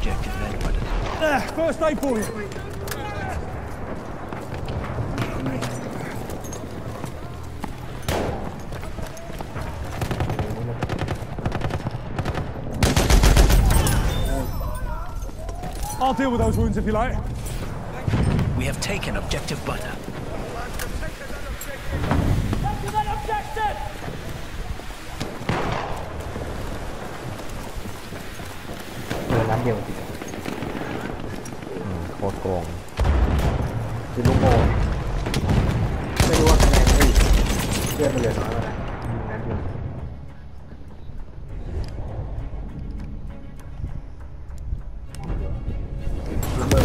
objective Edward. There, first aid for you. I'll deal with those wounds if you like. We have taken objective butter. เดินน้ำเดียวจริงอืมโคตรโกงคือลูกโม่ไม่รู้ว่าคะแนนเฮ้ยเพื่อนมันเหลือน้อยแล้วนะยิงนัดเดียวระเบิด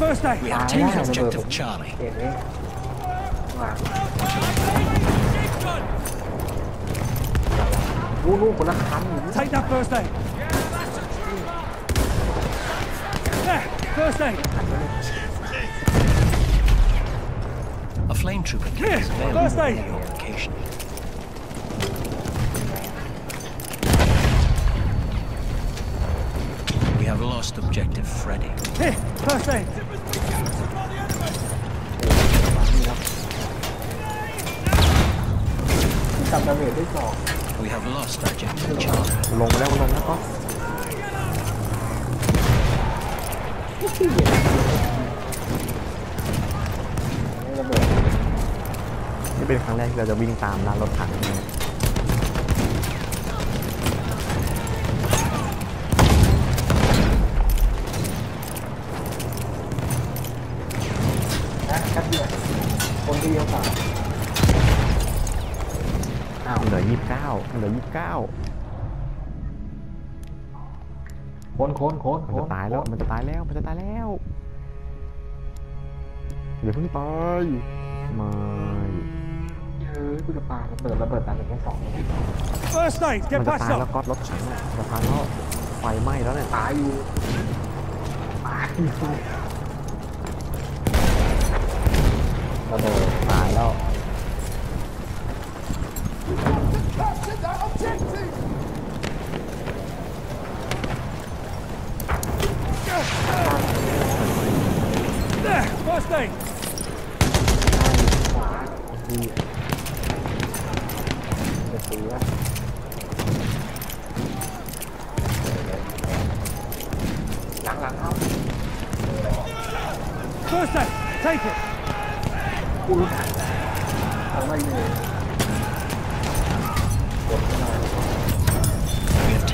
First aid! We have Ah, taken yeah, objective the- Charlie. เก่งเลยวางลูกลูกคนละคันอยู่ Take that first aid. First aid. A flame trooper Clear. is available First aid. your location. We have lost objective Freddy. Here, first aid. We have lost objective Charlie. ระเบิดนี่เป็นครั้งแรกที่เราจะวิ่งตามร้านรถถังเนี่ยนะแค่เดียวคนที่เดียวสามอ้าวเหลือยี่สิบเก้าเหลือยี่สิบเก้า โคนโคนโคนมันโคจะนตายแล้ว มันจะตายแล้ว มันจะตายแล้วอย่าเพิ่งตายไม่เฮ้ยกูจะปาระเบิดระเบิดตายเป็นแค่สอง First aid, มัน get จะตาย patched แล้ว up. ก็รถถังอะมันจะตายแล้วไฟไหม้แล้วเนี่ยตายอยู่ตายอยู่ระเบิดตายแล้ว There! First aid! First aid! Take it! Thằng này này We have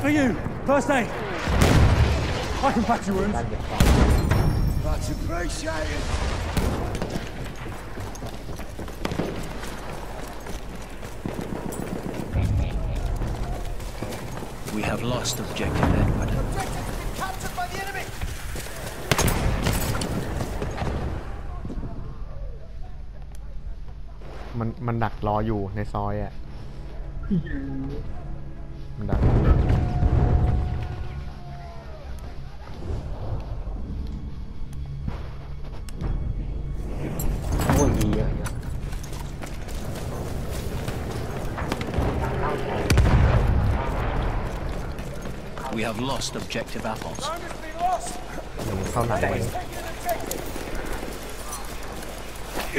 For you, first aid. I can patch your wounds. That's appreciated. We have lost objective. มันมันดักรออยู่ในซอยอะ มันดักโอ้ยดีเยอะเยอะ We have lost objective apples. เข้าหนักไป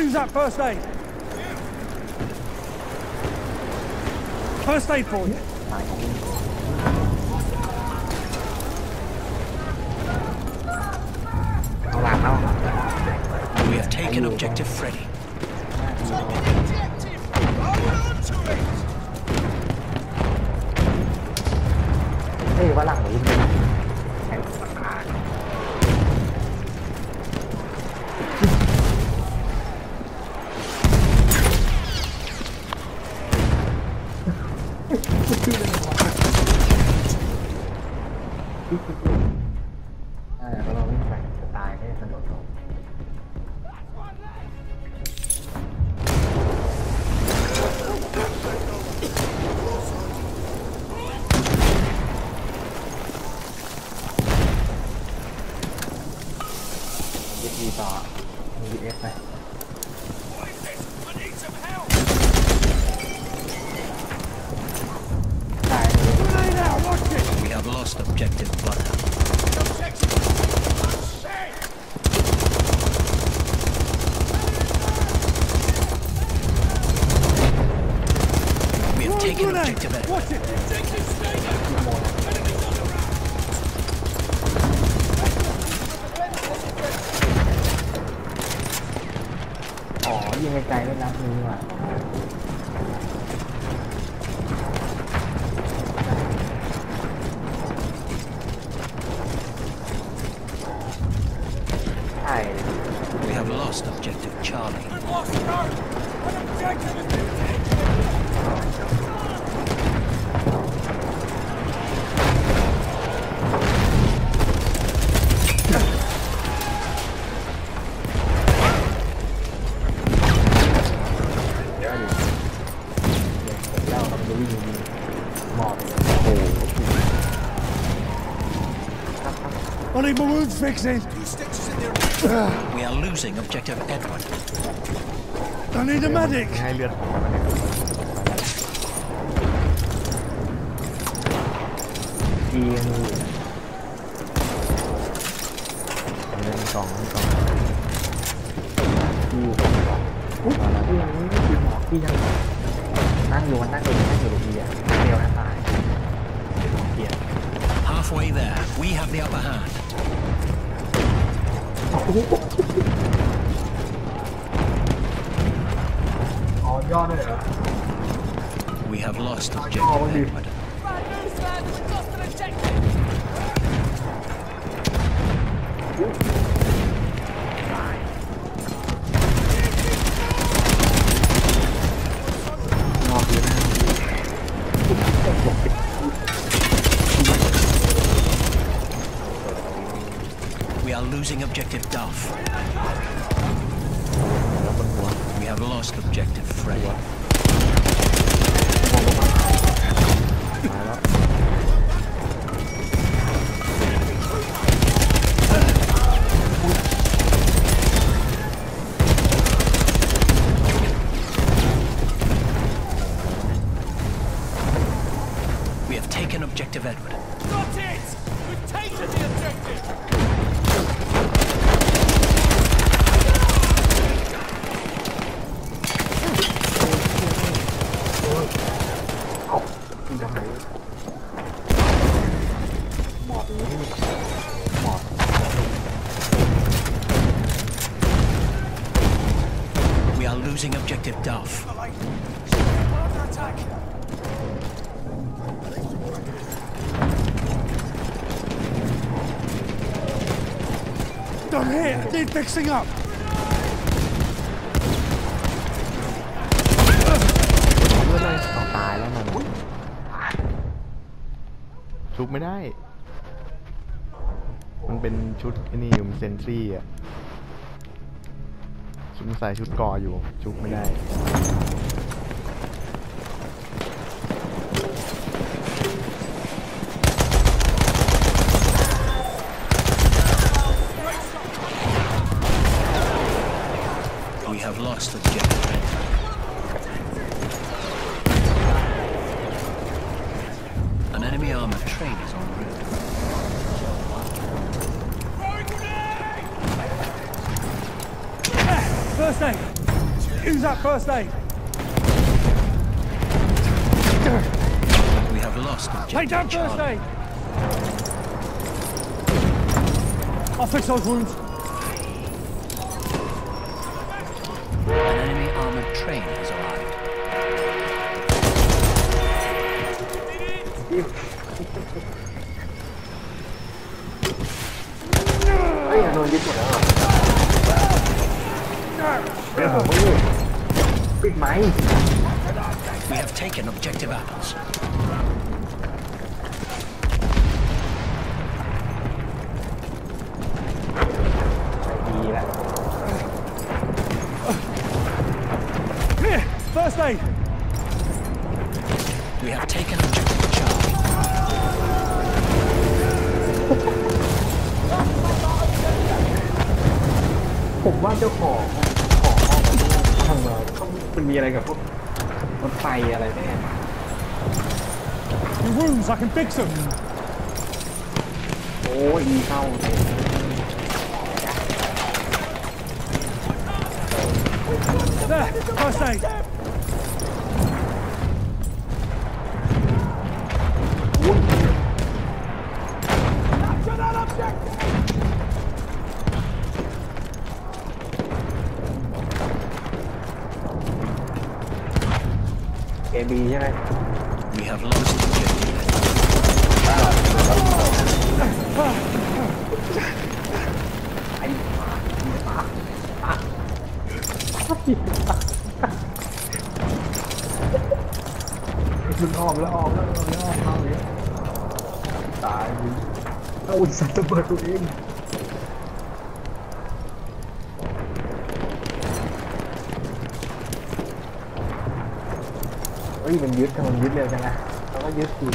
Use that first aid. First aid for you. We have taken objective Freddy. 来るの。は ยิงไกลๆไม่นับนี้ว่ะใช่ We have lost objective Charlie. Để I need my wounds fixing! We are losing objective Edward. I need a medic! ให้เลือดหอมมันเนี่ยทีมเงินกล่องเงินกล่องทีมอุ้ยที่ยังไม่ทีมหมอกที่ยังนั่งอยู่มันนั่งเองนั่งอยู่ดีอะเดียวนะตายเกียร์ halfway there. We have the upper hand. oh, I got it. We have lost oh, objective oh, Edward. Losing objective Duff. We have lost objective Fred. Done here! Need fixing up! เมื่อไรต่อตายแล้วมันชุบไม่ได้ มันเป็นชุดไอ้นี่อยู่มันเซนทรี่อะชุดใส่ชุดเกออยู่ ชุบไม่ได้ We have lost objective An enemy armored train is en route. First aid! Use that first aid! We have lost Take down first aid! I'll fix those wounds. An enemy armored train has arrived. We have taken objective apples. First aid. We have taken objective Charlie. ผมว่าเจ้าของของห้องมันทำมาเขามันมีอะไรกับพวกรถไฟอะไรแน่ Your wounds, I can fix them. โอ้ยมีเข้าเลย There, first aid. เอบีใช่ไหม We have lost objective. ไอ้หมาหมาหมามันออกแล้วออกแล้วออกแล้วออกแล้วเนี่ยตายดิเอาอุตสัตว์ระเบิดตัวเอง เฮ้ยมันยึดทำไมมันยึดเร็วจังอะแล้วก็ยึดคืน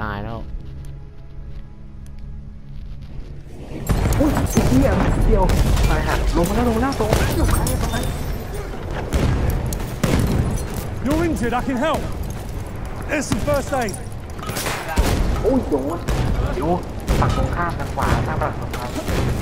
ตายแล้วอุ้ยไอ้เหี้ยเดียวตายหักลงมาแล้วลงมาแล้วตรงนั้นอยู่ใครตรงนั้น You're injured, I can help. There's some first aid. โอ้ยโดนเดี๋ยวฝั่งตรงข้ามทางขวาทางฝั่งตรงข้าม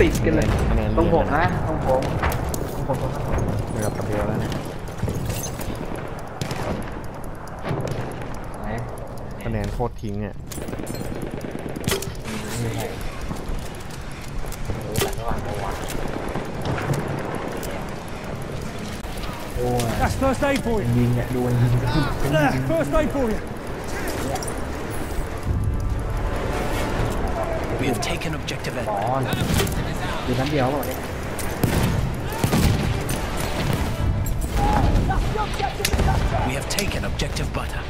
ติดกันเลยคะแนนต้องผมเรียนนะต้องผมต้องผมเกือบกับเดียวแล้วเนี่ยไหนคะแนนโคตรทิ้งอะนี่ไงโอ้ยหลังระหว่างระหว่างโอ้ย That's first aid for you. ยิงเนี่ยดูมันยิง There, first aid for you. We have taken objective อ๋ อ Edward. ดูน้ำเดียวเปล่าเนี่ย We have taken objective Butter.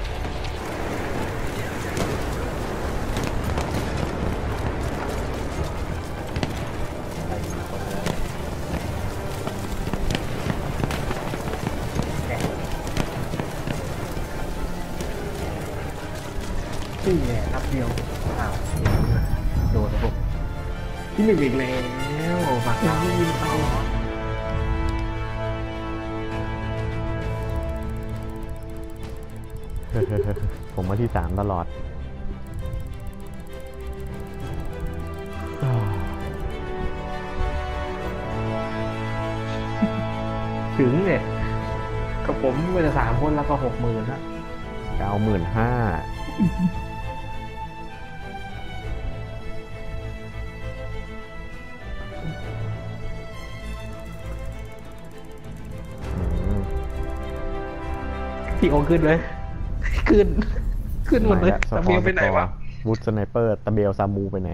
สี่เนี่ยนับเดียวอ้าวโดนระบบที่หนึ่งอีกแล้ว ผมมาที่สามตลอดอ่าถึงเนี่ยกับผมเมื่อสามคนแล้วก็หกหมื่นละเก้าหมื่นห้าพี่โอขึ้นเลย ขึ้น ขึ้นหมดเลยสตะปเบีอยงร์ไปไหนวะ วูดสไนเปอร์ตะเบลซามูไปไหน